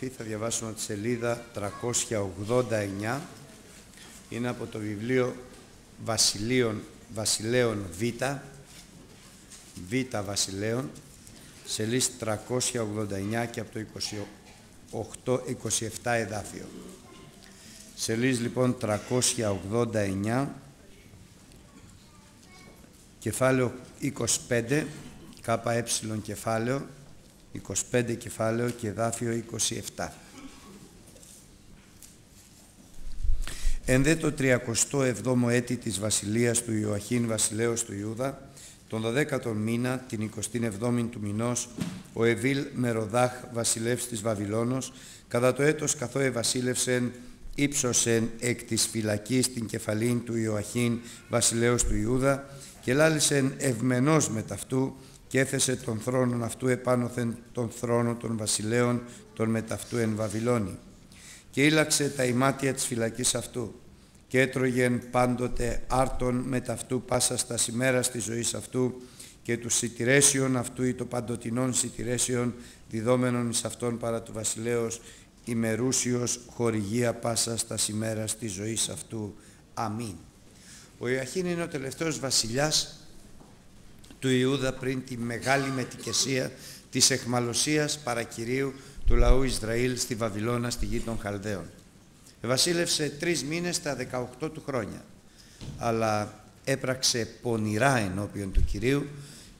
Θα διαβάσουμε τη σελίδα 389. Είναι από το βιβλίο Βασιλείων, Βασιλέων Β. Β Βασιλέων. Σελίδα 389 και από το 28, 27 εδάφιο. Σελίδα λοιπόν 389. Κεφάλαιο 25. ΚΕ κεφάλαιο 25 κεφάλαιο και δάφιο 27. Εν δε το 37ο έτη της βασιλείας του Ιωαχήν βασιλέως του Ιούδα, τον 12ο μήνα, την 27η του μηνός, ο Εβίλ Μεροδάχ βασιλεύς της Βαβυλώνος, κατά το έτος καθώ ευασίλευσεν, ύψωσεν εκ της φυλακής την κεφαλήν του Ιωαχήν βασιλέως του Ιούδα και λάλησεν ευμενός με ταυτού και έθεσε τον θρόνον αυτού επάνωθεν τον θρόνο των βασιλέων των μεταυτού εν Βαβυλώνη. Και ήλαξε τα ημάτια της φυλακής αυτού και έτρωγεν πάντοτε άρτον μεταυτού πάσα στα σημέρα της ζωής αυτού και τους σιτηρέσιων αυτού ή το παντοτινών σιτηρέσιων διδόμενων εις αυτόν παρά του βασιλέως ημερούσιος χορηγία πάσα στα σημέρα της ζωής αυτού. Αμήν. Ο Ιωαχήν είναι ο τελευταίος βασιλιάς του Ιούδα πριν τη μεγάλη μετικεσία της εχμαλωσίας παρακυρίου του λαού Ισραήλ στη Βαβυλώνα στη γη των Χαλδαίων. Βασίλευσε τρεις μήνες στα 18 του χρόνια, αλλά έπραξε πονηρά ενώπιον του Κυρίου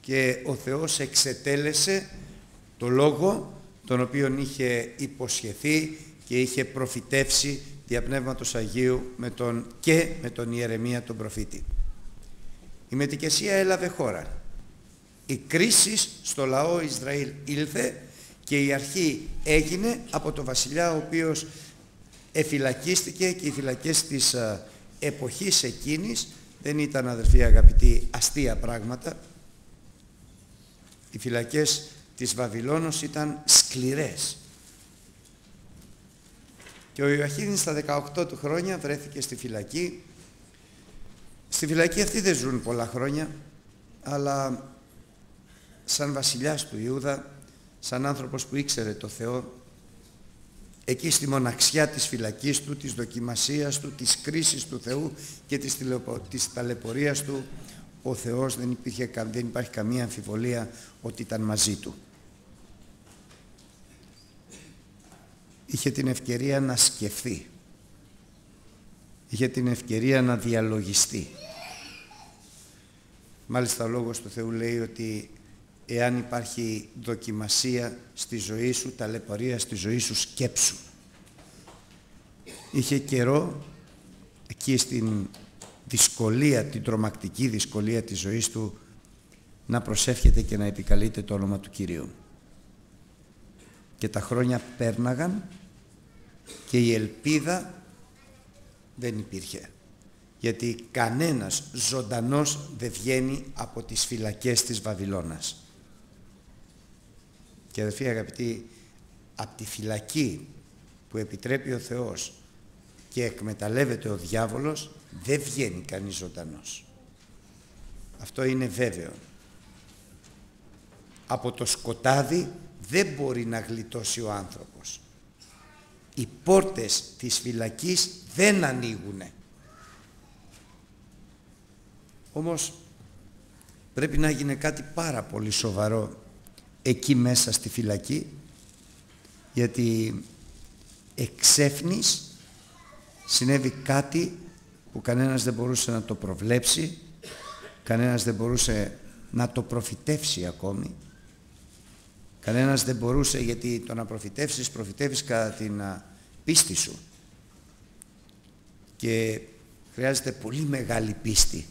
και ο Θεός εξετέλεσε το λόγο τον οποίο είχε υποσχεθεί και είχε προφητεύσει δια Πνεύματος Αγίου με τον, και με τον Ιερεμία τον προφήτη. Η μετικεσία έλαβε χώρα η κρίση στο λαό Ισραήλ ήλθε και η αρχή έγινε από το βασιλιά ο οποίος εφυλακίστηκε και οι φυλακές της ε, εποχής εκείνης δεν ήταν αδερφοί αγαπητοί αστεία πράγματα. Οι φυλακές της Βαβυλώνος ήταν σκληρές. Και ο Ιωαχήνης στα 18 του χρόνια βρέθηκε στη φυλακή. Στη φυλακή αυτή δεν ζουν πολλά χρόνια αλλά σαν βασιλιάς του Ιούδα, σαν άνθρωπος που ήξερε το Θεό, εκεί στη μοναξιά της φυλακής του, της δοκιμασίας του, της κρίσης του Θεού και της, της ταλαιπωρίας του, ο Θεός δεν, υπήρχε, δεν υπάρχει καμία αμφιβολία ότι ήταν μαζί του. Είχε την ευκαιρία να σκεφτεί. Είχε την ευκαιρία να διαλογιστεί. Μάλιστα ο Λόγος του Θεού λέει ότι εάν υπάρχει δοκιμασία στη ζωή σου, ταλαιπωρία στη ζωή σου, σκέψου. Είχε καιρό εκεί στην δυσκολία, την τρομακτική δυσκολία της ζωής του να προσεύχεται και να επικαλείται το όνομα του Κυρίου. Και τα χρόνια πέρναγαν και η ελπίδα δεν υπήρχε. Γιατί κανένας ζωντανός δεν βγαίνει από τις φυλακές της Βαβυλώνας. Και αδελφοί αγαπητοί, από τη φυλακή που επιτρέπει ο Θεός και εκμεταλλεύεται ο διάβολος, δεν βγαίνει κανείς ζωντανός. Αυτό είναι βέβαιο. Από το σκοτάδι δεν μπορεί να γλιτώσει ο άνθρωπος. Οι πόρτες της φυλακής δεν ανοίγουνε. Όμως πρέπει να γίνει κάτι πάρα πολύ σοβαρό εκεί μέσα στη φυλακή γιατί εξέφνης συνέβη κάτι που κανένας δεν μπορούσε να το προβλέψει κανένας δεν μπορούσε να το προφητεύσει ακόμη κανένας δεν μπορούσε γιατί το να προφητεύσεις προφητεύεις κατά την πίστη σου. Και χρειάζεται πολύ μεγάλη πίστη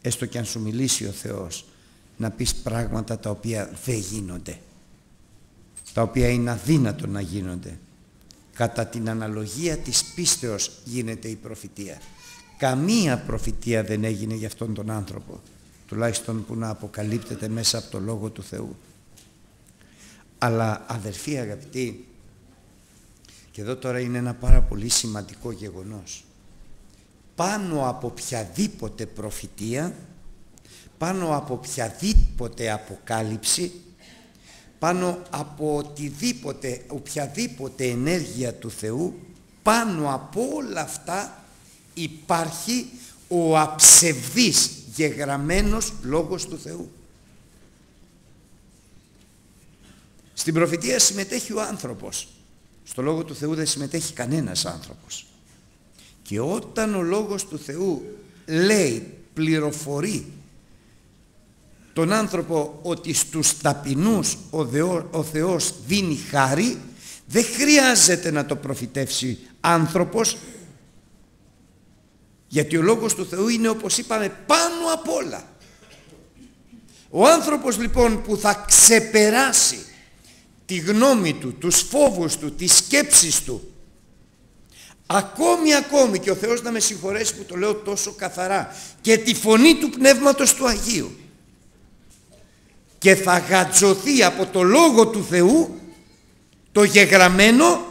έστω και αν σου μιλήσει ο Θεός να πεις πράγματα τα οποία δεν γίνονται τα οποία είναι αδύνατο να γίνονται. Κατά την αναλογία της πίστεως γίνεται η προφητεία. Καμία προφητεία δεν έγινε για αυτόν τον άνθρωπο τουλάχιστον που να αποκαλύπτεται μέσα από το Λόγο του Θεού. Αλλά αδερφοί αγαπητοί και εδώ τώρα είναι ένα πάρα πολύ σημαντικό γεγονός. Πάνω από οποιαδήποτε προφητεία πάνω από οποιαδήποτε αποκάλυψη πάνω από οτιδήποτε, οποιαδήποτε ενέργεια του Θεού, πάνω από όλα αυτά υπάρχει ο αψευδής γεγραμμένος Λόγος του Θεού. Στην προφητεία συμμετέχει ο άνθρωπος. Στο Λόγο του Θεού δεν συμμετέχει κανένας άνθρωπος. Και όταν ο Λόγος του Θεού λέει, πληροφορεί τον άνθρωπο ότι στους ταπεινούς ο, ο Θεός δίνει χάρη, δεν χρειάζεται να το προφητεύσει άνθρωπος, γιατί ο Λόγος του Θεού είναι όπως είπαμε πάνω απ' όλα. Ο άνθρωπος λοιπόν που θα ξεπεράσει τη γνώμη του, τους φόβους του, τις σκέψεις του, ακόμη ακόμη και ο Θεός να με συγχωρέσει που το λέω τόσο καθαρά και τη φωνή του Πνεύματος του Αγίου και θα γατζωθεί από το Λόγο του Θεού το γεγραμμένο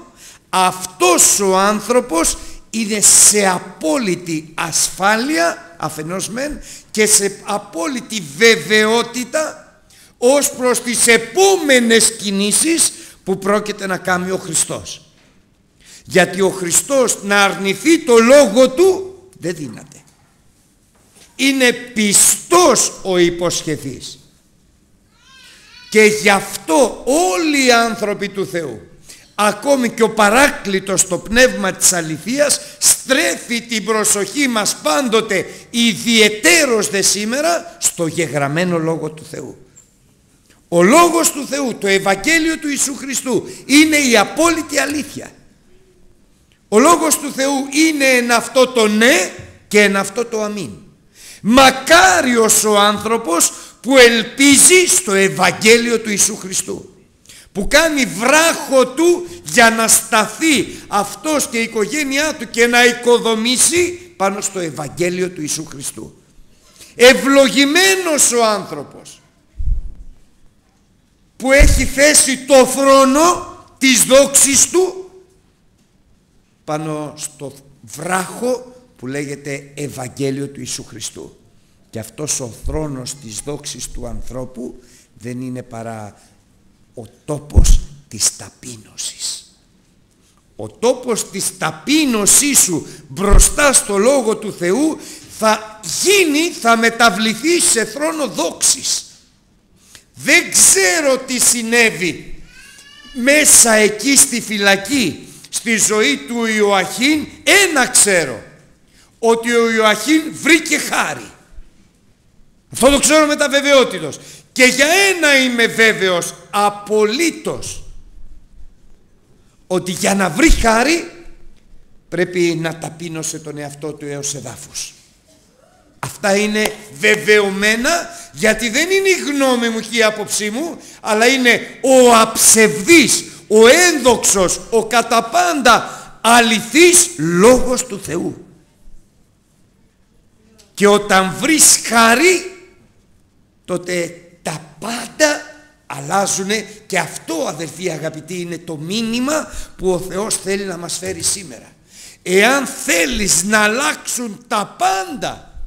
αυτός ο άνθρωπος είναι σε απόλυτη ασφάλεια αφενός μεν και σε απόλυτη βεβαιότητα ως προς τις επόμενες κινήσεις που πρόκειται να κάνει ο Χριστός. Γιατί ο Χριστός να αρνηθεί το λόγο του δεν δύναται. Είναι πιστός ο υποσχεθής. Και γι' αυτό όλοι οι άνθρωποι του Θεού, ακόμη και ο παράκλητος στο πνεύμα της αληθείας, στρέφει την προσοχή μας πάντοτε ιδιαιτέρως δε σήμερα στο γεγραμμένο Λόγο του Θεού. Ο Λόγος του Θεού, το Ευαγγέλιο του Ιησού Χριστού είναι η απόλυτη αλήθεια. Ο Λόγος του Θεού είναι εν αυτό το ναι και εν αυτό το αμήν. Μακάριος ο άνθρωπος που ελπίζει στο Ευαγγέλιο του Ιησού Χριστού που κάνει βράχο του για να σταθεί αυτός και η οικογένειά του και να οικοδομήσει πάνω στο Ευαγγέλιο του Ιησού Χριστού. Ευλογημένος ο άνθρωπος που έχει θέσει το θρόνο της δόξης του πάνω στο βράχο που λέγεται Ευαγγέλιο του Ιησού Χριστού. Και αυτός ο θρόνος της δόξης του ανθρώπου δεν είναι παρά ο τόπος της ταπείνωσης. Ο τόπος της ταπείνωσής σου μπροστά στο Λόγο του Θεού θα γίνει, θα μεταβληθεί σε θρόνο δόξης. Δεν ξέρω τι συνέβη μέσα εκεί στη φυλακή, στη ζωή του Ιωαχήν, ένα ξέρω, ότι ο Ιωαχήν βρήκε χάρη. Αυτό το ξέρω με τα βεβαιότητος. Και για ένα είμαι βέβαιος απολύτως ότι για να βρει χάρη πρέπει να ταπείνωσε τον εαυτό του έως εδάφους. Αυτά είναι βεβαιωμένα γιατί δεν είναι η γνώμη μου και η άποψή μου αλλά είναι ο αψευδής, ο ένδοξος, ο κατά πάντα αληθής λόγος του Θεού. Και όταν βρεις χάρη τότε τα πάντα αλλάζουν και αυτό αδελφοί αγαπητοί είναι το μήνυμα που ο Θεός θέλει να μας φέρει σήμερα. Εάν θέλεις να αλλάξουν τα πάντα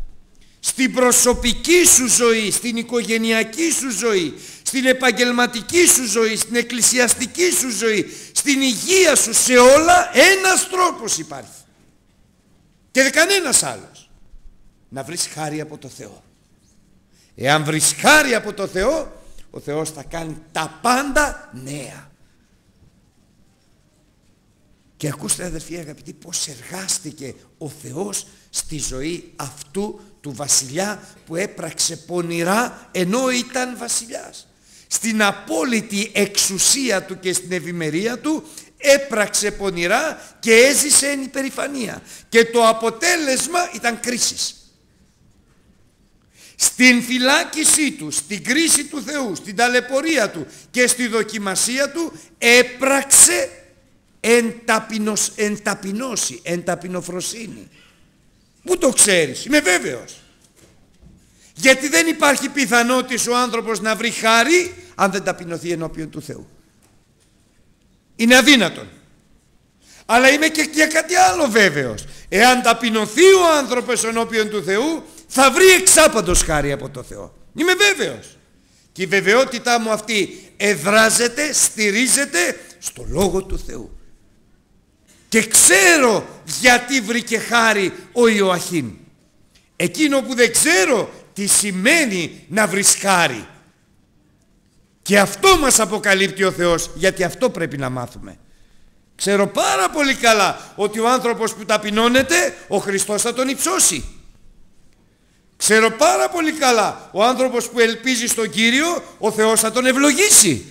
στην προσωπική σου ζωή, στην οικογενειακή σου ζωή, στην επαγγελματική σου ζωή, στην εκκλησιαστική σου ζωή, στην υγεία σου, σε όλα ένας τρόπος υπάρχει. Και κανένας άλλος. Να βρεις χάρη από το Θεό. Εάν βρεις χάρη από το Θεό, ο Θεός θα κάνει τα πάντα νέα. Και ακούστε αδερφοί αγαπητοί πως εργάστηκε ο Θεός στη ζωή αυτού του βασιλιά που έπραξε πονηρά ενώ ήταν βασιλιάς. Στην απόλυτη εξουσία του και στην ευημερία του έπραξε πονηρά και έζησε εν υπερηφανία. Και το αποτέλεσμα ήταν κρίσης. Στην φυλάκισή του, στην κρίση του Θεού, στην ταλαιπωρία του και στη δοκιμασία του έπραξε εν, ταπεινος, εν ταπεινώση, εν ταπεινοφροσύνη. Πού το ξέρεις, είμαι βέβαιος. Γιατί δεν υπάρχει πιθανότητα ο άνθρωπος να βρει χάρη αν δεν ταπεινωθεί ενώπιον του Θεού. Είναι αδύνατον. Αλλά είμαι και για κάτι άλλο βέβαιος. Εάν ταπεινωθεί ο άνθρωπος ενώπιον του Θεού θα βρει εξάπαντος χάρη από το Θεό. Είμαι βέβαιος. Και η βεβαιότητά μου αυτή εδράζεται, στηρίζεται στο Λόγο του Θεού. Και ξέρω γιατί βρήκε χάρη ο Ιωαχήν. Εκείνο που δεν ξέρω τι σημαίνει να βρεις χάρη. Και αυτό μας αποκαλύπτει ο Θεός, γιατί αυτό πρέπει να μάθουμε. Ξέρω πάρα πολύ καλά ότι ο άνθρωπος που ταπεινώνεται, ο Χριστός θα τον υψώσει. Ξέρω πάρα πολύ καλά ο άνθρωπος που ελπίζει στον Κύριο, ο Θεός θα τον ευλογήσει.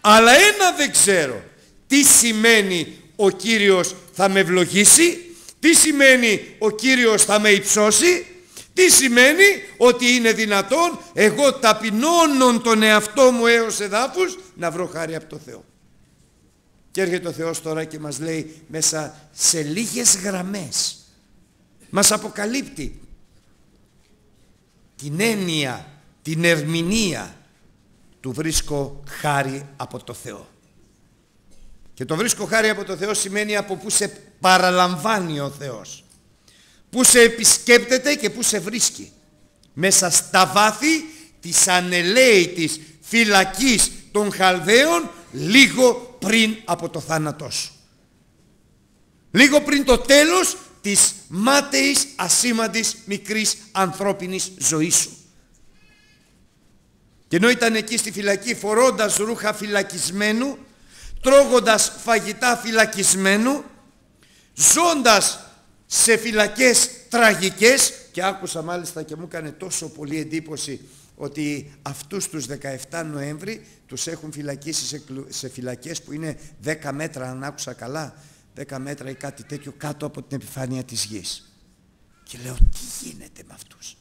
Αλλά ένα δεν ξέρω. Τι σημαίνει ο Κύριος θα με ευλογήσει, τι σημαίνει ο Κύριος θα με υψώσει, τι σημαίνει ότι είναι δυνατόν εγώ ταπεινώνων τον εαυτό μου έως εδάφους να βρω χάρη από το Θεό. Και έρχεται ο Θεός τώρα και μας λέει μέσα σε λίγες γραμμές. Μας αποκαλύπτει την έννοια, την ερμηνεία του βρίσκω χάρη από το Θεό. Και το βρίσκω χάρη από το Θεό σημαίνει από που σε παραλαμβάνει ο Θεός. Που σε επισκέπτεται και που σε βρίσκει. Μέσα στα βάθη της ανελαίητης φυλακής των Χαλδαίων λίγο πριν από το θάνατό σου. Λίγο πριν το τέλος της μάταιης ασήμαντης μικρής ανθρώπινης ζωής σου. Και ενώ ήταν εκεί στη φυλακή φορώντας ρούχα φυλακισμένου, τρώγοντας φαγητά φυλακισμένου, ζώντας σε φυλακές τραγικές και άκουσα μάλιστα και μου έκανε τόσο πολύ εντύπωση ότι αυτούς τους 17 Νοέμβρη τους έχουν φυλακίσει σε, σε φυλακές που είναι 10 μέτρα αν άκουσα καλά 10 μέτρα ή κάτι τέτοιο κάτω από την επιφάνεια της γης. Και λέω τι γίνεται με αυτούς;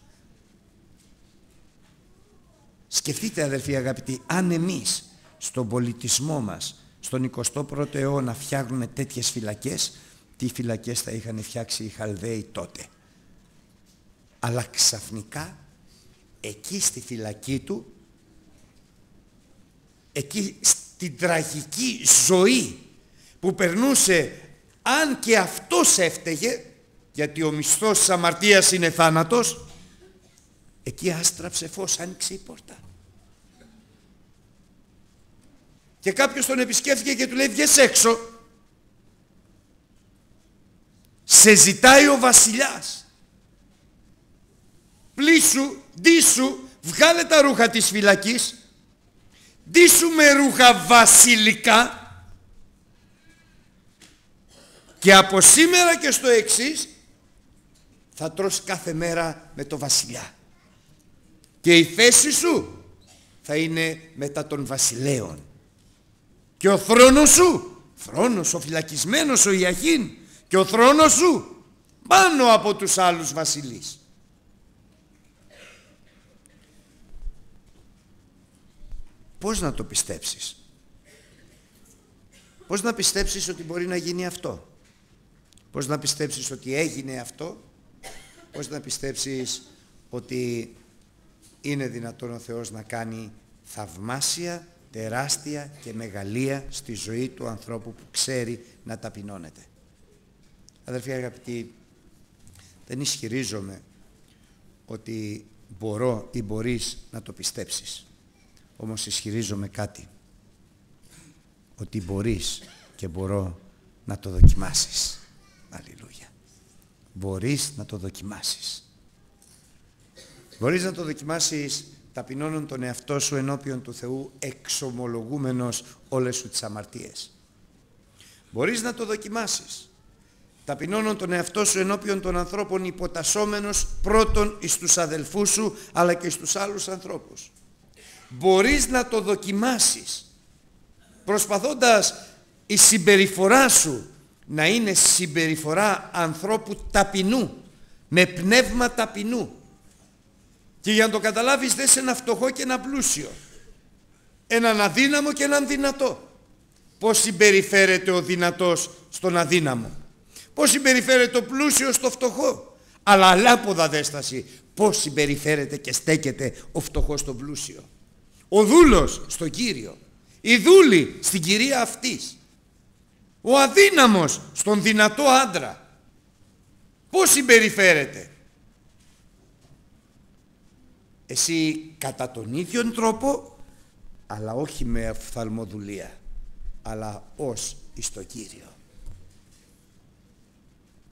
Σκεφτείτε αδελφοί αγαπητοί αν εμείς στον πολιτισμό μας στον 21ο αιώνα φτιάχνουμε τέτοιες φυλακές τι φυλακές θα είχαν φτιάξει οι Χαλδαίοι τότε. Αλλά ξαφνικά εκεί στη φυλακή του εκεί στην τραγική ζωή που περνούσε αν και αυτός έφταιγε γιατί ο μισθός της αμαρτίας είναι θάνατος εκεί άστραψε φως άνοιξε η πόρτα. Και κάποιος τον επισκέφθηκε και του λέει βγες έξω σε ζητάει ο βασιλιάς. Πλήσου, ντύσου, βγάλε τα ρούχα της φυλακής ντύσου με ρούχα βασιλικά και από σήμερα και στο εξής θα τρως κάθε μέρα με το βασιλιά. Και η θέση σου θα είναι μετά των βασιλέων. Και ο θρόνος σου, θρόνος, ο φυλακισμένος, ο Ιαχήν, και ο θρόνος σου πάνω από τους άλλους βασιλείς. Πώς να το πιστέψεις; Πώς να πιστέψεις ότι μπορεί να γίνει αυτό; Πώς να πιστέψεις ότι έγινε αυτό; Πώς να πιστέψεις ότι είναι δυνατόν ο Θεός να κάνει θαυμάσια, τεράστια και μεγαλεία στη ζωή του ανθρώπου που ξέρει να ταπεινώνεται; Αδερφοί αγαπητοί, δεν ισχυρίζομαι ότι μπορώ ή μπορείς να το πιστέψεις. Όμως ισχυρίζομαι κάτι. Ότι μπορείς και μπορώ να το δοκιμάσεις. Αλληλούια. Μπορείς να το δοκιμάσεις. Μπορείς να το δοκιμάσεις ταπεινώνων τον εαυτό σου ενώπιον του Θεού εξομολογούμενος όλες σου τις αμαρτίες. Μπορείς να το δοκιμάσεις ταπεινώνων τον εαυτό σου ενώπιον των ανθρώπων υποτασσόμενος πρώτον εις τους αδελφούς σου αλλά και στους άλλους ανθρώπους. Μπορείς να το δοκιμάσεις προσπαθώντας η συμπεριφορά σου να είναι συμπεριφορά ανθρώπου ταπεινού, με πνεύμα ταπεινού. Και για να το καταλάβεις δες ένα φτωχό και ένα πλούσιο. Έναν αδύναμο και έναν δυνατό. Πώς συμπεριφέρεται ο δυνατός στον αδύναμο. Πώς συμπεριφέρεται ο πλούσιος στο φτωχό. Αλλά αλάποδα δέσταση. Πώς συμπεριφέρεται και στέκεται ο φτωχός στον πλούσιο. Ο δούλος στον Κύριο. Η δούλη στην κυρία αυτής. Ο αδύναμος στον δυνατό άντρα. Πώς συμπεριφέρεται; εσύ κατά τον ίδιο τρόπο, αλλά όχι με οφθαλμοδουλία, αλλά ως εις το Κύριο.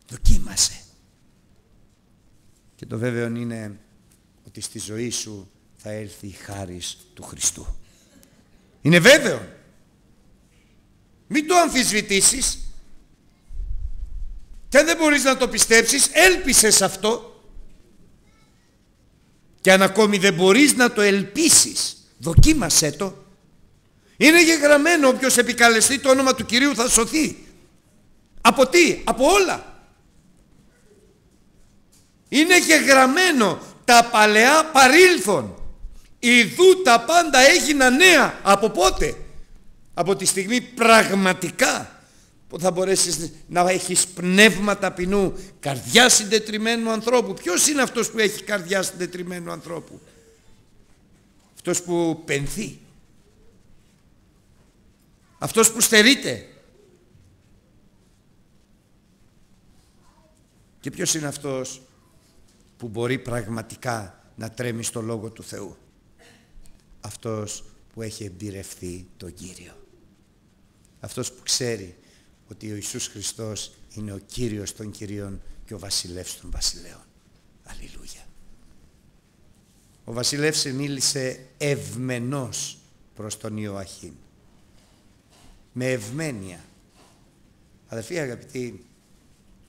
Δοκίμασε. Και το βέβαιο είναι ότι στη ζωή σου θα έλθει η χάρις του Χριστού. Είναι βέβαιο. Μην το αμφισβητήσεις. Και αν δεν μπορείς να το πιστέψεις, έλπισες σε αυτό. Και αν ακόμη δεν μπορείς να το ελπίσεις, δοκίμασέ το. Είναι γεγραμμένο όποιος επικαλεστεί το όνομα του Κυρίου θα σωθεί. Από τι, από όλα. Είναι γεγραμμένο τα παλαιά παρήλθον. Ιδού τα πάντα έγιναν νέα. Από πότε; Από τη στιγμή πραγματικά που θα μπορέσεις να έχεις πνεύμα ταπεινού, καρδιά συντετριμένου ανθρώπου. Ποιος είναι αυτός που έχει καρδιά συντετριμένου ανθρώπου; Αυτός που πενθεί. Αυτός που στερείται. Και ποιος είναι αυτός που μπορεί πραγματικά να τρέμει στο Λόγο του Θεού; Αυτός που έχει εμπειρευθεί τον Κύριο. Αυτός που ξέρει ότι ο Ιησούς Χριστός είναι ο Κύριος των Κυρίων και ο Βασιλεύς των Βασιλέων. Αλληλούια. Ο Βασιλεύς μίλησε ευμενός προς τον Ιωαχήν. Με ευμένεια. Αδερφοί αγαπητοί,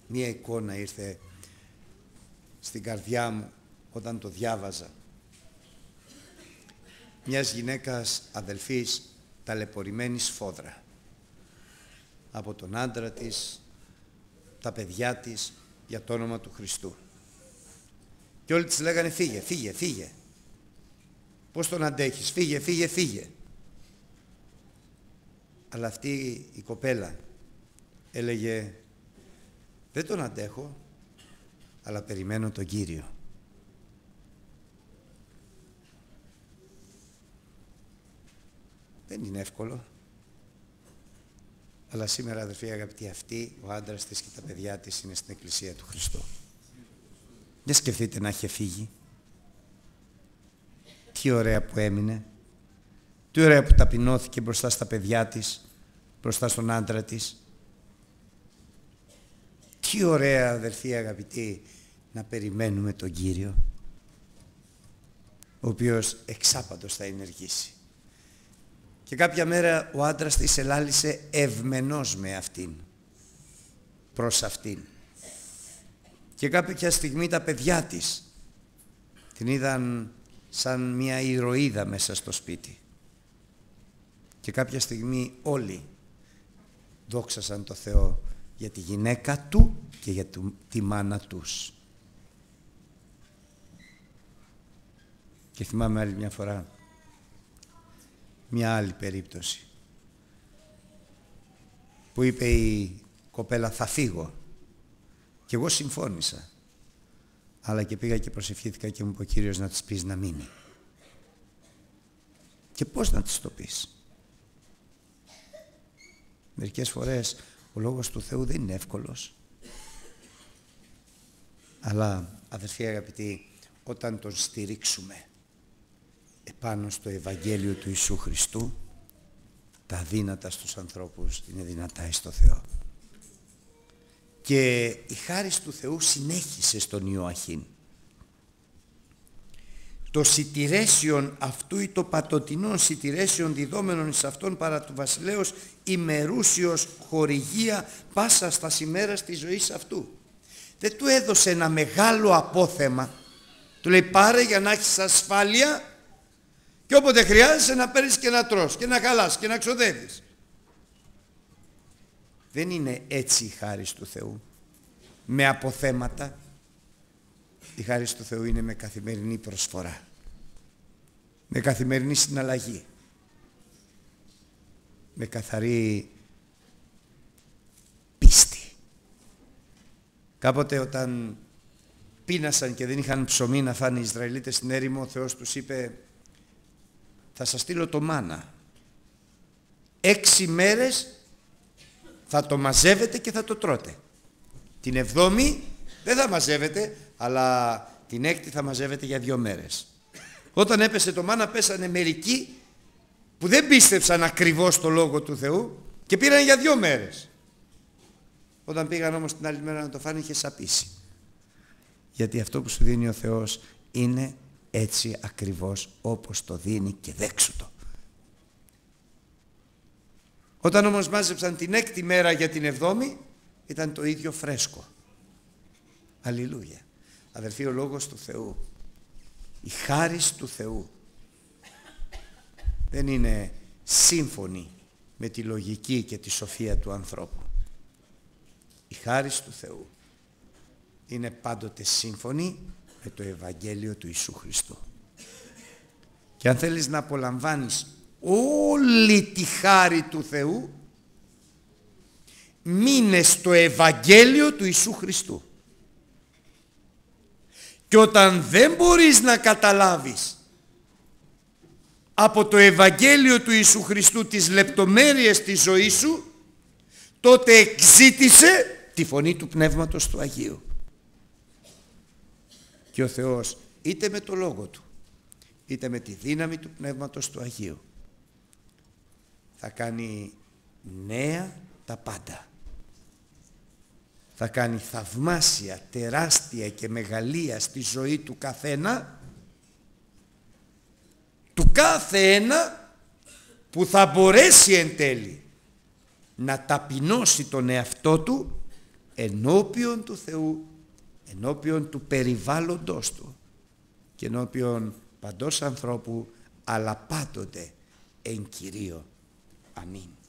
μία εικόνα ήρθε στην καρδιά μου όταν το διάβαζα. Μιας γυναίκας αδελφής ταλαιπωρημένης φόδρα. Από τον άντρα της, τα παιδιά της, για το όνομα του Χριστού. Και όλοι της λέγανε φύγε, φύγε, φύγε. Πώς τον αντέχεις, φύγε, φύγε, φύγε. Αλλά αυτή η κοπέλα έλεγε δεν τον αντέχω, αλλά περιμένω τον Κύριο. Δεν είναι εύκολο. Αλλά σήμερα, αδερφοί αγαπητοί, αυτή, ο άντρας της και τα παιδιά της είναι στην Εκκλησία του Χριστού. Δεν σκεφτείτε να είχε φύγει. Τι ωραία που έμεινε. Τι ωραία που ταπεινώθηκε μπροστά στα παιδιά της, μπροστά στον άντρα της. Τι ωραία αδερφοί αγαπητοί να περιμένουμε τον Κύριο ο οποίος εξάπαντος θα ενεργήσει. Και κάποια μέρα ο άντρας της ελάλησε ευμενός με αυτήν, προς αυτήν. Και κάποια στιγμή τα παιδιά της την είδαν σαν μια ηρωίδα μέσα στο σπίτι. Και κάποια στιγμή όλοι δόξασαν το Θεό για τη γυναίκα του και για τη μάνα τους. Και θυμάμαι άλλη μια φορά μια άλλη περίπτωση. Που είπε η κοπέλα θα φύγω και εγώ συμφώνησα. Αλλά και πήγα και προσευχήθηκα και μου είπε ο Κύριος να της πεις να μείνει και πώς να της το πεις. Μερικές φορές ο Λόγος του Θεού δεν είναι εύκολος. Αλλά αδερφοί αγαπητοί όταν τον στηρίξουμε επάνω στο Ευαγγέλιο του Ιησού Χριστού τα δύνατα στους ανθρώπους είναι δυνατά εις το Θεό. Και η χάρις του Θεού συνέχισε στον Ιωαχήν. Το σιτηρέσιον αυτού ή το πατοτινόν σιτηρέσιον διδόμενον εις αυτόν παρά του βασιλέως ημερούσιος χορηγία πάσα στα σημέρα της ζωής αυτού. Δεν του έδωσε ένα μεγάλο απόθεμα. Του λέει πάρε για να έχεις ασφάλεια και όποτε χρειάζεσαι να παίρνεις και να τρως και να χαλάς και να ξοδεύεις. Δεν είναι έτσι η χάρη του Θεού. Με αποθέματα. Η χάρη του Θεού είναι με καθημερινή προσφορά. Με καθημερινή συναλλαγή. Με καθαρή πίστη. Κάποτε όταν πείνασαν και δεν είχαν ψωμί να φάνε οι Ισραηλίτες στην έρημο, ο Θεός τους είπε θα σας στείλω το μάνα. Έξι μέρες θα το μαζεύετε και θα το τρώτε. Την εβδόμη δεν θα μαζεύετε, αλλά την έκτη θα μαζεύετε για δύο μέρες. Όταν έπεσε το μάνα πέσανε μερικοί που δεν πίστεψαν ακριβώς το Λόγο του Θεού και πήραν για δύο μέρες. Όταν πήγαν όμως την άλλη μέρα να το φάνε είχε σαπίσει. Γιατί αυτό που σου δίνει ο Θεός είναι έτσι ακριβώς όπως το δίνει και δέξου το. Όταν όμως μάζεψαν την έκτη μέρα για την εβδόμη ήταν το ίδιο φρέσκο. Αλληλούια. Αδελφοί ο Λόγος του Θεού, η χάρις του Θεού δεν είναι σύμφωνη με τη λογική και τη σοφία του ανθρώπου. Η χάρις του Θεού είναι πάντοτε σύμφωνη με το Ευαγγέλιο του Ιησού Χριστού. Και αν θέλεις να απολαμβάνεις όλη τη χάρη του Θεού, μείνε στο Ευαγγέλιο του Ιησού Χριστού. Και όταν δεν μπορείς να καταλάβεις από το Ευαγγέλιο του Ιησού Χριστού τις λεπτομέρειες της ζωής σου, τότε εξήτησε τη φωνή του Πνεύματος του Αγίου. Και ο Θεός είτε με το Λόγο Του, είτε με τη δύναμη του Πνεύματος του Αγίου, θα κάνει νέα τα πάντα. Θα κάνει θαυμάσια, τεράστια και μεγαλεία στη ζωή του καθένα, του κάθε ένα που θα μπορέσει εν τέλει να ταπεινώσει τον εαυτό του ενώπιον του Θεού, ενώπιον του περιβάλλοντος του και ενώπιον παντός ανθρώπου αλλά πάντοτε εν Κυρίω. Amén.